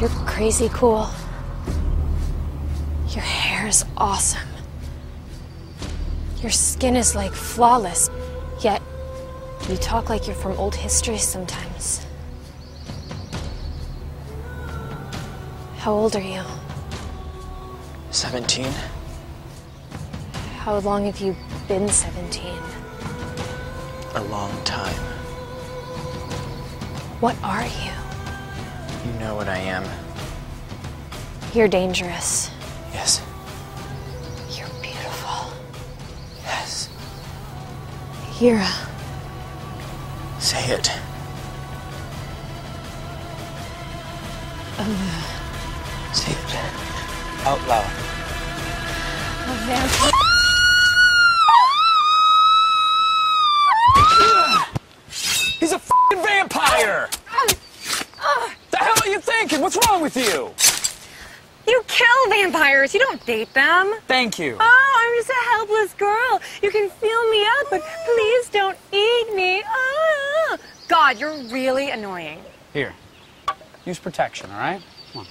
You're crazy cool. Your hair is awesome. Your skin is like flawless, yet you talk like you're from old history sometimes. How old are you? 17? How long have you been 17? A long time. What are you? You know what I am. You're dangerous. Yes. You're beautiful. Yes. Hira. Say it. Uh. Say it. Out loud. A vampire. He's a fucking vampire! The hell are you thinking? What's wrong with you? You kill vampires. You don't date them. Thank you. Oh, I'm just a helpless girl. You can feel me up, but please don't eat me. Oh. God, you're really annoying. Here. Use protection, all right? Come on.